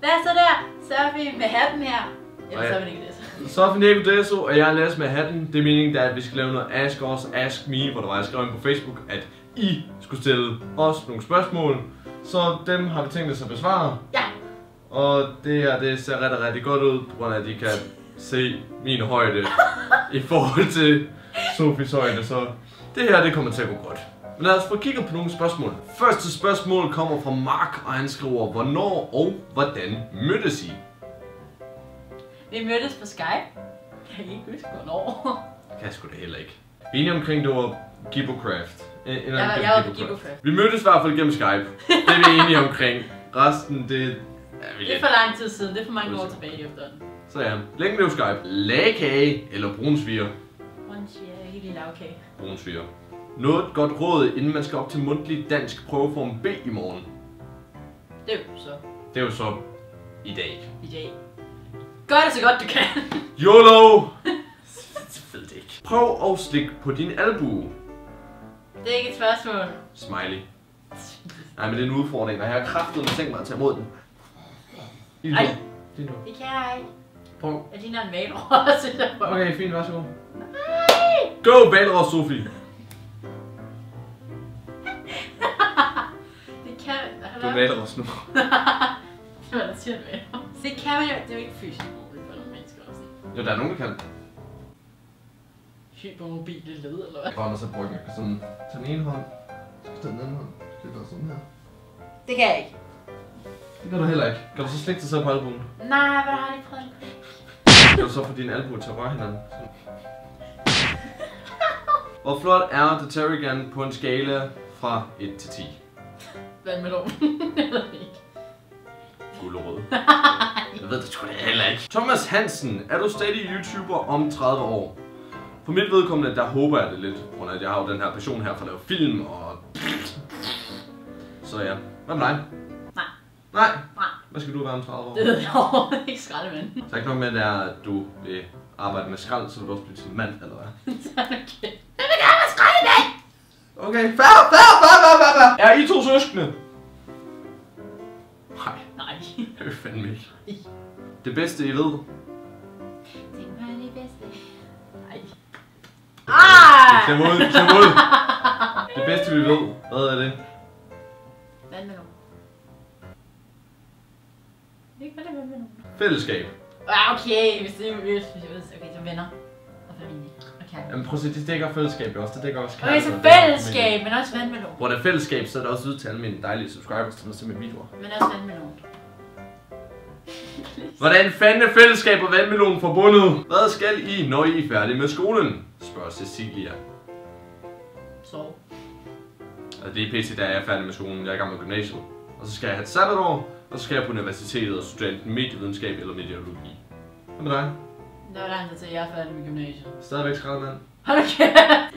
Hvad så der? Så er vi med hatten her. Eller så er vi ikke det. Så er vi Nico Deso, og jeg er Lasse med hatten. Det er meningen, der, at vi skal lave noget Ask Us, Ask Me, hvor der var jeg skrev ind på Facebook, at I skulle stille os nogle spørgsmål. Så dem har vi tænkt os at besvare. Ja. Og det her, det ser rigtig, rigtig godt ud, på grund af, at I kan se min højde i forhold til Sofies højde. Så det her, det kommer til at gå godt. Men lad os få kigget på nogle spørgsmål. Første spørgsmål kommer fra Mark, og han skriver, hvornår og hvordan mødtes I? Vi mødtes på Skype. Jeg kan ikke huske, hvornår. Det kan jeg sgu da heller ikke. Vi er enige omkring, det var Gibbocraft. En, en Jeg var- jeg var på Gibbocraft. Vi mødtes i hvert fald gennem Skype. Det er vi enige omkring. Resten, det vi Det er for lang tid siden. Det er for mange år tilbage efterhånden. Så ja, længe leve Skype. Lagkage eller brunsviger? Rundt, ja, ikke lige lavkage. Brunsviger. Noget godt råd, inden man skal op til mundtlig dansk prøveform B i morgen. Det er jo så Det er jo så i dag. i dag. Gør det så godt du kan. YOLO! Ved det ikke. Prøv at stikke på din albue. Det er ikke et spørgsmål. Smiley. Nej, men det er en udfordring, og jeg har kraftet tænkt mig at tage imod den. Ej. Lige nu. Det kan jeg ikke. Prøv. Jeg ligner en der Okay, fint, værsgo. Go, Valros, Sofie. Du er Valros nu. Hvad der siger du? Det kan man jo... Det er jo ikke fysisk muligt for nogle mennesker også. Jo, der er nogen, der kan. Hypermobile led, eller hvad? Kommer så bryggen. Jeg kan sådan tage den ene hånd. Så skal den anden hånd. Så gøre sådan her. Det kan jeg ikke. Det kan du heller ikke. Kan du så slikke dig selv på albuen? Nej, hvad har jeg ikke prøvet? Kan du så få din albue til at røre hinanden? Hvor flot er The Terrigan på en skala fra 1 til 10? Vandmelon. Eller ikke. Jeg ved det sgu da heller ikke. Thomas Hansen, er du stadig YouTuber om 30 år? For mit vedkommende, der håber jeg det lidt, grund at jeg har jo den her passion her for at lave film og... Så ja. Hvad med dig? Nej. Nej? Nej. Hvad skal du være om 30 år? Det ved jeg overhovedet ikke skraldemand. Så er ikke nok med, at du vil arbejde med skrald, så du også blive til mand, eller hvad? Så er det okay. Jeg vil gerne være skraldemand! Okay, fair, fair, fair, fair, fair, fair. Er I to søskende? Nej, Nej. det er fandme ikke. Det bedste, I ved, Det var det bedste. Nej. Ah! Klem ud, klem ud. Det bedste vi ved, hvad er det? Vandmelon. Det er ikke, hvad det er vandmelon. Fællesskab. Ah, okay, hvis det er hvis jeg ved. Okay, så venner og familie. Okay. Jamen prøv at se, det dækker fællesskab også, det dækker også Okay, så fællesskab, men også vandmelon. Hvor der er fællesskab, så er der også ud til alle mine dejlige subscribers, som ser mine videoer. Men også vandmelon. Hvordan fanden er fællesskab og vandmelon forbundet? Hvad skal I, når I er færdige med skolen? Spørger Cecilia. Så. Og det er pt. da jeg er færdig med skolen, jeg er i gang med gymnasiet. Og så skal jeg have et sabbatår, og så skal jeg på universitetet og studere enten medievidenskab eller mediologi. Hvad med dig? Det var lang tid til, jeg er færdig med gymnasiet. Stadigvæk skraldemand. Hold kæft.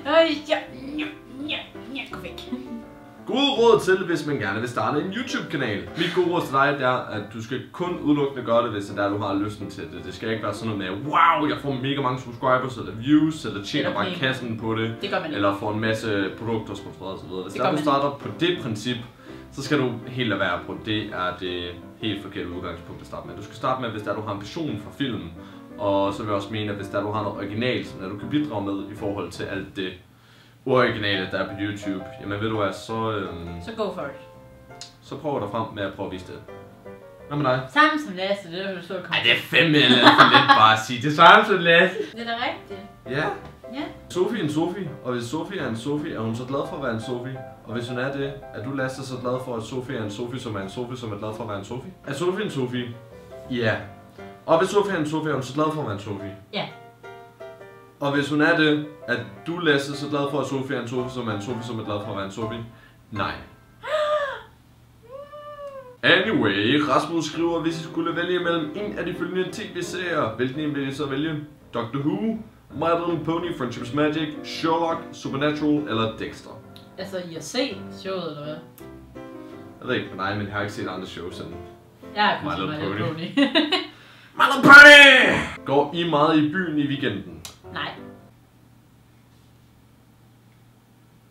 Ja, ja, ja, ja, gå væk. Gode råd til, hvis man gerne vil starte en YouTube-kanal. Mit gode råd til dig, det er, at du skal kun udelukkende gøre det, hvis det er du har lysten til det. Det skal ikke være sådan noget med, wow, jeg får mega mange subscribers, eller views, eller tjener bare kassen på det. Det gør man ikke. Eller får en masse produkter sponsoreret osv. Hvis Det gør du starter på det princip, så skal du helt lade være på. Det er det helt forkerte udgangspunkt at starte med. Du skal starte med, hvis der du har en passion for film. Og så vil jeg også mene, at hvis der du har noget originalt, som du kan bidrage med i forhold til alt det originale, der er på YouTube, jamen ved du hvad, så, øhm, Så go for it. så prøv dig frem med at prøve at vise det. Hvad med dig? Sammen som Lasse, det er jo så Ej, det er fandme lidt for let bare at sige. Det er samme som Lasse. Det er da rigtigt. Ja. Ja. Sofie er en Sofie, og hvis Sofie er en Sofie, er hun så glad for at være en Sofie? Og hvis hun er det, er du Lasse så glad for, at Sofie er en Sofie, som er en Sofie, som er glad for at være en Sofie? Er Sofie en Sofie? Ja. Og hvis Sofie er en Sofie, er hun så glad for at være en Sofie? Ja. Og hvis hun er det, er du Lasse så glad for, at Sofie er en Sofie, som er en Sofie, som er glad for at være en Sofie? Nej. Anyway, Rasmus skriver, hvis I skulle vælge mellem en af de følgende tv-serier, hvilken en vil I så vælge? Doctor Who, My Little Pony, Friendship's Magic, Sherlock, Supernatural eller Dexter? Altså, I har set showet, eller hvad? Jeg ved ikke dig, men jeg har ikke set andre shows end Jeg har Little My Little Pony. Pony. Little Pony! Går I meget i byen i weekenden? Nej.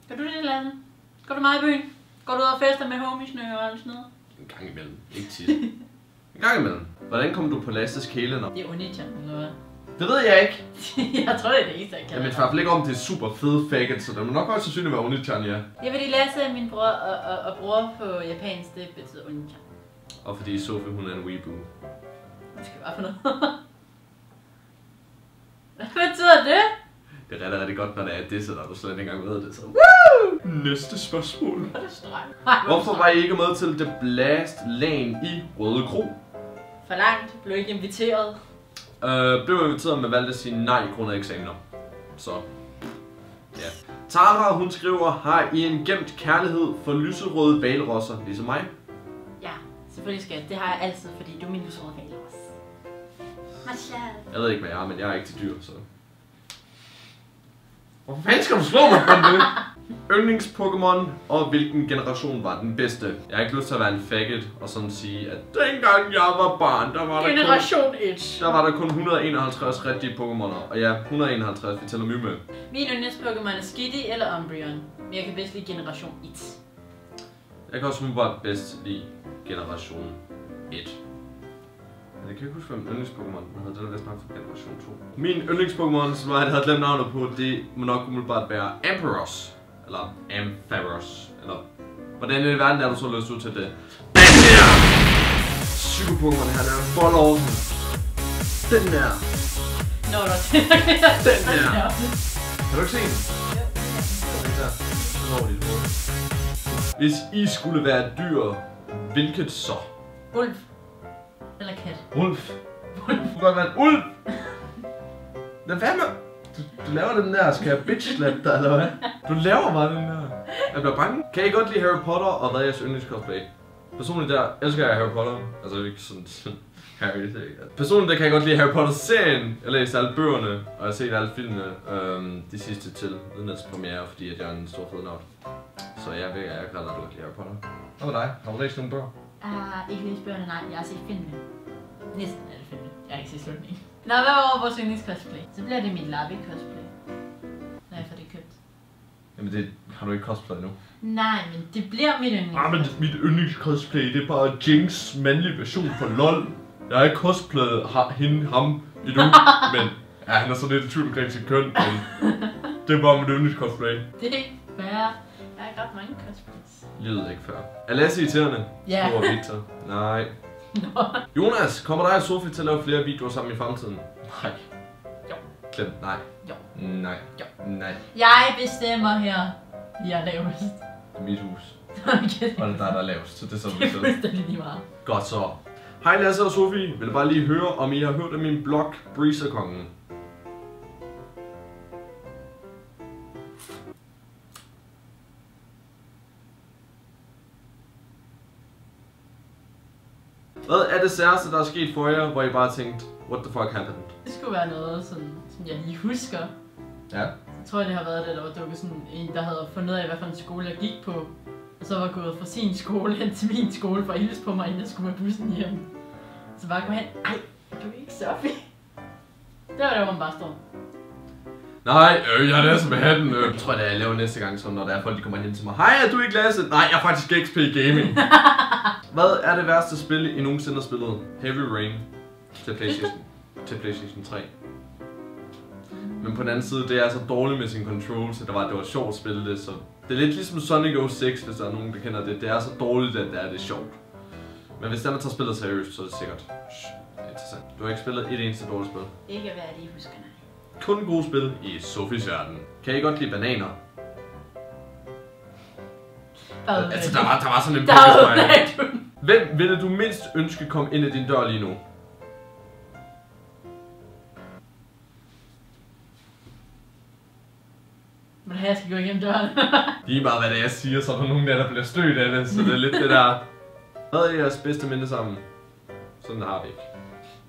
Gør du det, Lasse? Går du meget i byen? Går du ud og fester med homiesnø og sådan noget? En gang imellem. Ikke tit. en gang imellem. Hvordan kom du på Lasses kælenavn? Det er Unichan, eller hvad? Det ved jeg ikke. jeg tror, det er det eneste, jeg kalder ved i hvert fald ikke om det er super fede faggot, så det må nok højst sandsynligt være Unichan, ja. Jeg vil lige læse min bror og, og, og bror på japansk, det betyder Unichan. Og fordi Sofie, hun er en weeboo. Hvad skal for noget? Hvad betyder det? Det er rigtig, rigtig godt, når det er det, så der du slet ikke engang ved det. Så. Woo! Næste spørgsmål. Hvor er det Hvorfor var I ikke med til The Blast Lane i Røde Kro? For langt, blev ikke inviteret. Øh, blev inviteret, men valgte at sige nej grundet eksamener. Så, ja. Tara, hun skriver, har I en gemt kærlighed for lyserøde valrosser, ligesom mig? Ja, selvfølgelig skal jeg. Det har jeg altid, fordi du er min lyserøde valros. Jeg ved ikke, hvad jeg er, men jeg er ikke til dyr, så... Hvorfor fanden skal du slå mig på det? Yndlings-Pokémon, og hvilken generation var den bedste? Jeg har ikke lyst til at være en faggot og sådan sige, at dengang jeg var barn, der var der kun, Generation 1. der var der kun 151 rigtige Pokémoner. Og ja, 151, vi tæller mye med. Min yndlings-Pokémon er Skitty eller Umbreon. Men jeg kan bedst lide generation 1. Jeg kan også umiddelbart bedst lide generation 1. Men jeg kan ikke huske, hvad min yndlings-Pokémon den hedder. Den er vist nok fra generation 2. Min yndlings-Pokémon, som jeg havde glemt navnet på, det må nok umiddelbart være Ampharos. Eller Ampharos. Eller hvordan i verden er du så løst ud til det? Den der! Psyko-Pokémon her, der er vold over den. Den der. Nå, til. Den der. Kan du ikke se den? Den der. Så når de det på. Hvis I skulle være dyr, hvilket så? Ulv. Eller kat. Ulf. Ulf. Du kan være en ulv. Hvad fanden? Du, du laver den der, skal jeg bitch slap dig, eller hvad? Du laver bare den der. Jeg bliver bange. Kan I godt lide Harry Potter, og hvad er jeres yndlingscosplay? Personligt der elsker jeg Harry Potter. Altså ikke sådan, sådan Harry, det er ikke. Personligt der kan jeg godt lide Harry Potter-serien. Jeg har læst alle bøgerne, og jeg har set alle filmene. Øhm, de sidste til udenlandspremiere, fordi at jeg er en stor fed nørd. Så jeg ved, at jeg kan godt lide Harry Potter. Hvad med dig? Har du læst nogle bøger? Jeg har ikke læst bøgerne, nej. Jeg har set filmene. Næsten alle filmene. Jeg har ikke set slutningen. Nå, hvad var vores yndlingscosplay? Så bliver det mit Labi cosplay. Når jeg får det købt. Jamen det har du ikke cosplayet nu. Nej, men det bliver mit yndlingscosplay. Ah, men mit yndlingscosplay, det er bare Jinx mandlige version for LOL. Jeg har ikke cosplayet ha- hende, ham endnu, men ja, han er så lidt i tvivl omkring sit køn, men det er bare mit yndlingscosplay. Det er ikke fair. Jeg har ikke ret mange cosplays. Livet ikke før. Er Lasse irriterende? Ja. Skriver Victor. Nej. Nå. Jonas, kommer dig og Sofie til at lave flere videoer sammen i fremtiden? Nej. Jo. Glem. Nej. Jo. Nej. Jo. Nej. Jeg bestemmer her. Jeg er lavest. Det er mit hus. Okay. Og det er dig, der er lavest, så det er er det er. fuldstændig lige meget. Godt så. Hej Lasse og Sofie. Vil bare lige høre, om I har hørt af min blog, Breezerkongen. Hvad er det særste, der er sket for jer, hvor I bare tænkte, what the fuck happened? Det skulle være noget, sådan, som jeg lige husker. Ja. Jeg tror, det har været det, der var dukket sådan en, der havde fundet ud af, hvad for en skole jeg gik på. Og så var gået fra sin skole hen til min skole for at hilse på mig, inden jeg skulle med bussen hjem. Så bare gå hen, ej, du er ikke Sofie. Det var der, hvor man bare står. Nej, øh, jeg er Lasse med hatten. Øh, tror jeg, det er, jeg laver næste gang, så når der er folk, de kommer hen til mig. Hej, er du ikke Lasse? Nej, jeg er faktisk XP Gaming. Hvad er det værste spil, I nogensinde har spillet? Heavy Rain til Playstation, til Playstation 3. Men på den anden side, det er så dårligt med sin control, så det var, det var sjovt at spille det. Så det er lidt ligesom Sonic 06, hvis der er nogen, der kender det. Det er så dårligt, at det er det sjovt. Men hvis der man tager spillet seriøst, så er det sikkert interessant. Du har ikke spillet et eneste dårligt spil. Ikke hvad jeg lige husker, nej. Kun gode spil i Sofies verden. Kan I godt lide bananer? Bare Altså, der var, der var sådan en Der er. Hvem ville du mindst ønske kom ind ad din dør lige nu? Men her skal gå igennem døren. Lige meget hvad det er, jeg siger, så er der nogen der, der bliver stødt af det, så det er lidt det der... Hvad er jeres bedste minde sammen? Sådan har vi ikke.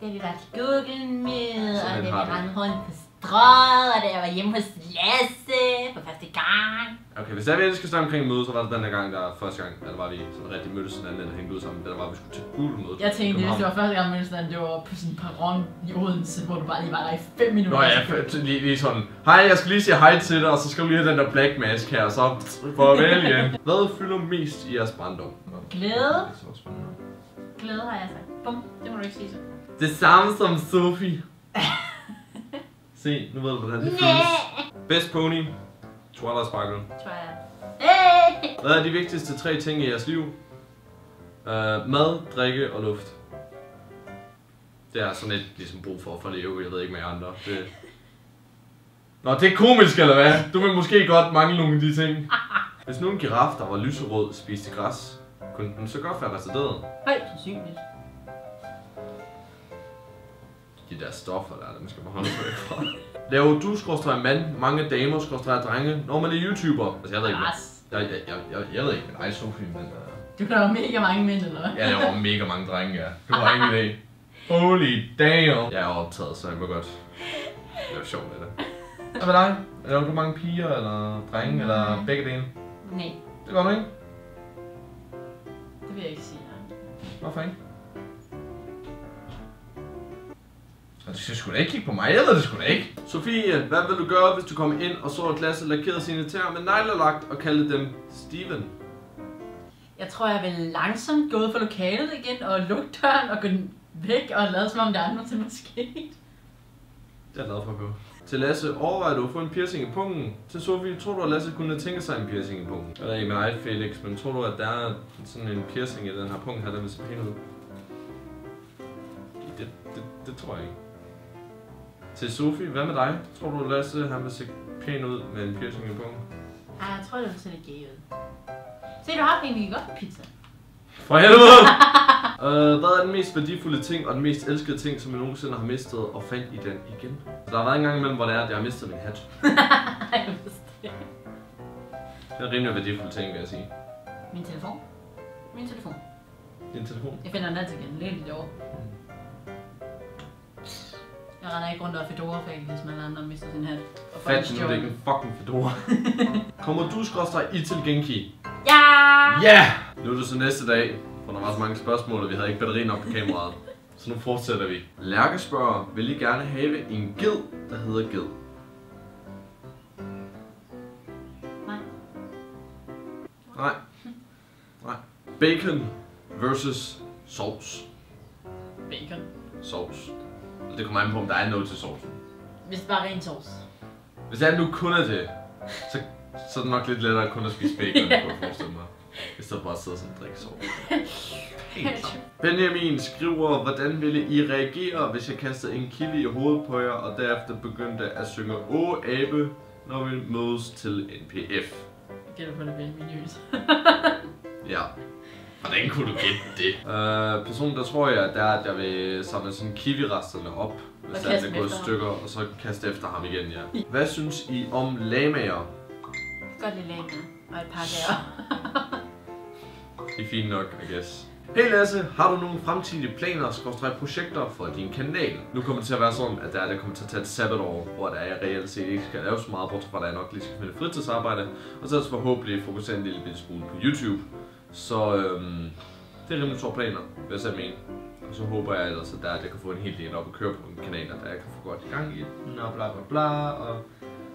Da vi var til Google med, og da vi rendte rundt på strøget, og da jeg var hjemme hos Lasse for første gang. Okay, hvis der vi skal snakke omkring møde, så var det den der gang, der første gang, der var vi sådan rigtig mødtes hinanden og hængte ud sammen. Der var vi skulle til Google-møde. Jeg tænkte, hvis det var første gang, men sådan, det var på sådan en perron i Odense, hvor du bare lige var der i 5 minutter. Nå ja, lige, lige sådan, hej, jeg skal lige sige hej til dig, og så skal du lige have den der black mask her, og så farvel igen. Hvad fylder mest i jeres barndom? Glæde. det. Glæde har jeg sagt. Bum, det må du ikke sige så. Det samme som Sofie. Se, nu ved du, hvordan det føles. Best pony. Twilight Sparkle. Jeg. Hey! Hvad er de vigtigste tre ting i jeres liv? Uh, mad, drikke og luft. Det er sådan lidt ligesom brug for at leve. Jeg ved ikke med andre. Det... Nå, det er komisk eller hvad? Du vil måske godt mangle nogle af de ting. Hvis nu en giraf, der var lyserød, spiste græs, kunne den så godt være retarderet? Højt sandsynligt. De der stoffer der, der man skal man holde væk fra. Laver du skorstræk mand, mange damer skorstræk drenge, når man er YouTuber? Altså jeg ved ikke, Græs. jeg, jeg, jeg, jeg, jeg ved ikke dig, Sofie, men uh, Du kan jo mega mange mænd, eller hvad? jeg laver mega mange drenge, ja. Du har ingen idé. Holy damn. Jeg er optaget, så jeg må godt lave sjov med det. Hvad med dig? Laver du mange piger, eller drenge, eller Nej. begge dele? Nej, Det gør du ikke. det vil jeg ikke sige. nej. Hvorfor ikke? Og Du skal sgu da ikke kigge på mig, jeg ved det sgu da ikke. Sofie, hvad vil du gøre, hvis du kommer ind og så at klasse lakerede sine tæer med neglelagt og kalde dem Steven? Jeg tror, jeg vil langsomt gå ud fra lokalet igen og lukke døren og gå væk og lade som om der er noget til måske. Det er glad for at gå. Til Lasse, overvejer du at få en piercing i pungen? Til Sofie, tror du, at Lasse kunne tænke sig en piercing i pungen? Ikke med dig, Felix, men tror du, at der er sådan en piercing i den her punkt her, der vil se pæn ud? Det, det, det tror jeg ikke. Til Sofie, hvad med dig? Tror du, Lasse han vil se pæn ud med en piercing i pungen? Ej, jeg tror, det vil se lidt gay ud. Se, du har egentlig godt pizza. For helvede! uh, hvad er den mest værdifulde ting og den mest elskede ting, som jeg nogensinde har mistet og fandt i den igen? Så der har været en gang imellem, hvor det er, at jeg har mistet min hat. Jeg vidste det. Det er en rimelig værdifuld ting, vil jeg sige. Min telefon. Min telefon. Din telefon. Jeg finder den altid igen. Lidt lidt over. Jeg render ikke rundt og fedora fag, hvis man andre mister sin hat. Og Fat nu, det er ikke en fucking fedora. Kommer du skråstrej i til Genki? Ja! Ja! Yeah! Nu er det så næste dag, for der var så mange spørgsmål, og vi havde ikke batteri nok på kameraet. Så nu fortsætter vi. Lærke spørger, vil I gerne have en ged, der hedder ged? Nej. Nej. Nej. Bacon versus sovs. Bacon. Sovs. Det kommer an på, om der er noget til sovsen. Hvis det bare er ren sovs. Hvis er nu kun er det, så, så er det nok lidt lettere kun at spise bacon, kunne jeg forestille mig. I stedet for at sidde sådan og drikke sovs. Benjamin skriver, hvordan ville I reagere, hvis jeg kastede en kilde i hovedet på jer, og derefter begyndte at synge Åh abe, når vi mødes til NPF? Gætter på det Benjamin Ja. Hvordan kunne du gætte det? Uh, personen, der tror jeg, der er, at jeg vil samle sådan kiwi-resterne op, hvis Og det er, efter stykker, og så kaste efter ham igen, ja. Hvad synes I om lamager? Godt lille lame og et par gaver. Det er fint nok, I guess. Hey Lasse, har du nogle fremtidige planer, skorstræk projekter for din kanal? Nu kommer det til at være sådan, at der, der kommer til at tage et sabbatår, hvor der jeg reelt set ikke skal lave så meget, bortset fra at jeg nok lige skal finde fritidsarbejde, og så forhåbentlig fokusere en lille smule på YouTube. Så øhm, det er rimelig store planer, vil jeg selv mene. Og så håber jeg ellers, at der, at jeg kan få en hel del op at køre på min kanal, og der jeg kan få godt i gang i den, og bla bla bla, og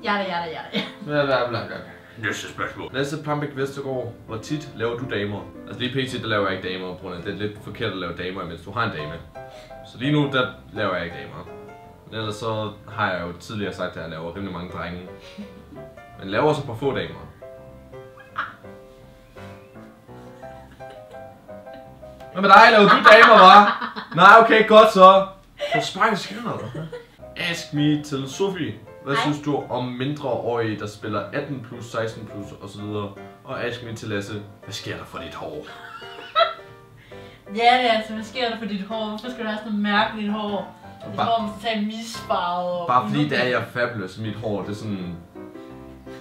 Ja da, ja da, ja da. Bla bla bla bla. Næste spørgsmål. Lasse Plambæk Vestergaard, hvor tit laver du damer? Altså lige pt, der laver jeg ikke damer, på grund af det er lidt forkert at lave damer, mens du har en dame. Så lige nu, der laver jeg ikke damer. Men ellers så har jeg jo tidligere sagt, at jeg laver rimelig mange drenge. Men laver så på få damer. Hvad med dig? Laver du damer, hva'? Nej, okay, godt så. Så sparker skænder, eller Ask me til Sofie. Hvad Hej. synes du om mindreårige, der spiller 18 plus, 16 plus osv.? Og ask me til Lasse. Hvad sker der for dit hår? Ja, det er altså, hvad sker der for dit hår? Hvorfor skal du have sådan noget mærkeligt hår? Dit Bare- hår må tage misfarvet. og Bare fordi det er jeg fabulous, mit hår, det er sådan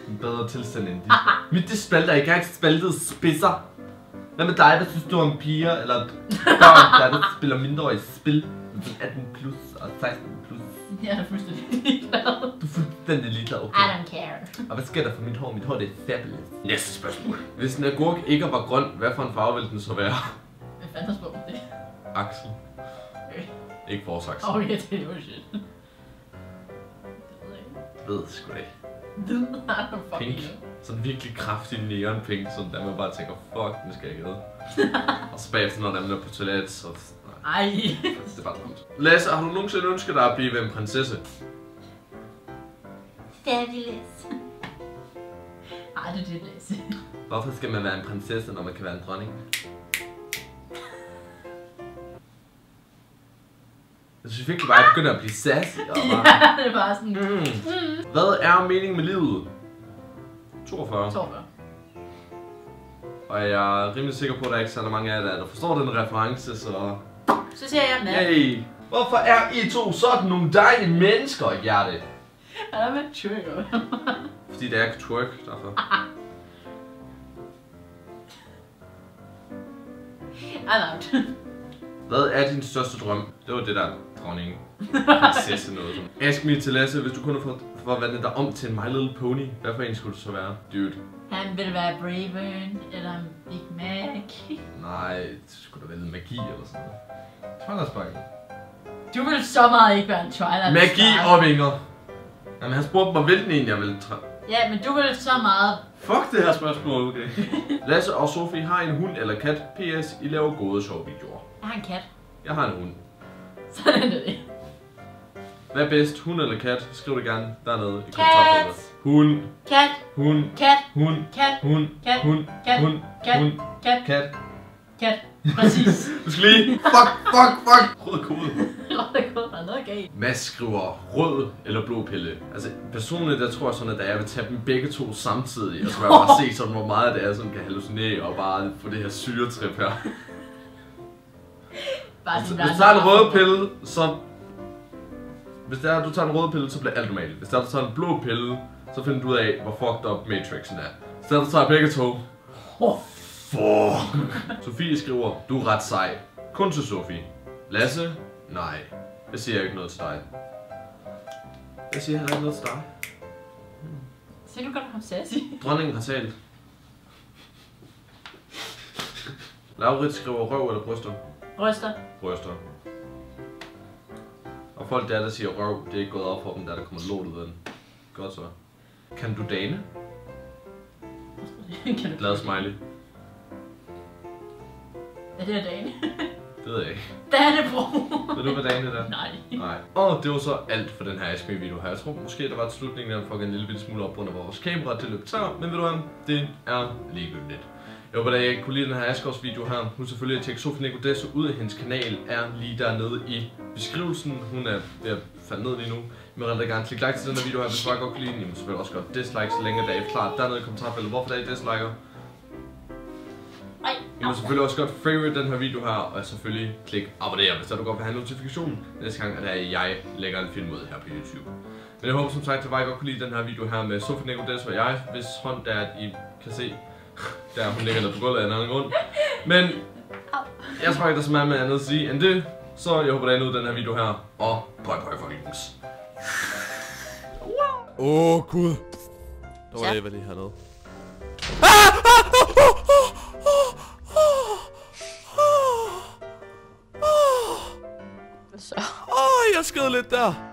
en bedre tilstand end dit. mit det spalter ikke, jeg har ikke spaltet spidser. Hvad med dig, hvad synes du om piger, eller børn, der, der spiller mindreårige spil? Sådan 18 plus og 16 plus. Jeg er fuldstændig ligeglad. Du er fuldstændig ligeglad, I okay? don't care. Og hvad sker der for mit hår? Mit hår det er fabulous. Næste spørgsmål. Hvis en agurk ikke var grøn, hvad for en farve ville den så være? Hvad fanden har spurgt det? Axel. Okay. Ikke vores Axel. Okay, det er jo shit. Det ved jeg ikke. Jeg ved det sgu ikke. Det har du fucking Pink. Sådan virkelig kraftig neon pink, sådan der man bare tænker, fuck, den skal jeg ikke have. og så bagefter, når man er på toilet, så nej. Ej. Det er bare dumt. Lasse, har du nogensinde ønsket dig at blive en prinsesse? Fabulous. Ej, det er det, Lasse. Hvorfor skal man være en prinsesse, når man kan være en dronning? Synes virkelig bare, at jeg begynder at blive sassy. Og bare, Ja, det bare sådan... mm. Hvad er meningen med livet? 42. 42. Og jeg er rimelig sikker på, at der ikke er så mange af jer, der forstår den reference, så... Så siger jeg nat. Hey! Hvorfor er I to sådan nogle dejlige mennesker, hjerte? Er med tyrker. Fordi det er kan twerk, derfor. I'm out. Hvad er din største drøm? Det var det der dronning. Prinsesse noget som. Ask me til Lasse, hvis du kunne få forvandle dig om til en My Little Pony. Hvad for en skulle du så være? Dude. Han vil være Braven, eller en Big Mac. Nej, det skulle da vælge magi eller sådan noget. Twilight Du vil så meget ikke være en Twilight Magi og vinger. Jamen han spurgte mig, hvilken en jeg ville. Ja, men du vil så meget... Fuck det her spørgsmål, okay. Lasse og Sofie har en hund eller kat. PS, I laver gode sjove videoer. Jeg har en kat. Jeg har en hund. Sådan er det. Hvad er bedst, hund eller kat? Skriv det gerne dernede i Kat. kommentarfeltet. Hund, Kat, hund, kat, hund, kat, hund, kat, hund, kat, hund, kat, hund, kat, kat. kat. Præcis. Du skal lige... Fuck, fuck, fuck! Rød kode. Det går der er noget galt. Mads skriver rød eller blå pille. Altså personligt der tror jeg sådan, at jeg vil tage dem begge to samtidig. Og så vil jeg bare se sådan, hvor meget det er, som kan hallucinere og bare få det her syretrip her. Bare Hvis, hvis du tager en rød pille, så... Hvis det er, du tager en rød pille, så bliver alt normalt. Hvis det er, du tager en blå pille, så finder du ud af, hvor fucked up Matrixen er. Er, at du tager begge to... Åh, Fuck. Sofie skriver, du er ret sej. Kun til Sofie. Lasse? Nej. Jeg siger ikke noget til dig. Jeg siger heller ikke noget til dig. Siger du godt om sassy? Dronningen har talt. Laurits skriver røv eller bryster? Bryster. Bryster. Og folk der, der siger røv, det er ikke gået op for dem, der der kommer lort ud af den. Godt så. Kan du dane? kan du Glad smiley. Er det dagen? Det ved jeg ikke. Dannebro. Ved du, hvad dane er? Nej. Nej. Og det var så alt for den her Ask video her. Jeg tror måske, der var til slutningen, der fucking en lille smule op under vores kamera til løb tør. Men ved du hvad? Det er ligegyldigt. Jeg håber, at I kunne lide den her Askers video her. Husk selvfølgelig at tjekke Sofie Nicodesso ud af hendes kanal. Er lige dernede i beskrivelsen. Hun er ved at falde ned lige nu. I må rigtig gerne klikke like til den her video her, hvis du bare godt kan lide den. I må selvfølgelig også godt dislike, så længe der er klart dernede i kommentarfeltet, hvorfor der er I disliker. I må selvfølgelig også godt favorite den her video her, og selvfølgelig klik abonner, hvis der du godt vil have notifikationen næste gang, at jeg lægger en film ud her på YouTube. Men jeg håber som sagt, at I godt kunne lide den her video her med Sofie Nicodesso og jeg, hvis hånd der, at I kan se, der hun ligger nede på gulvet af en anden grund. Men jeg tror ikke, der er så meget med andet at sige end det, så jeg håber, der er ud den her video her, og bye bye folkens. Åh oh, gud. Der var. Eva lige hernede. Så. Åh, oh, lidt der.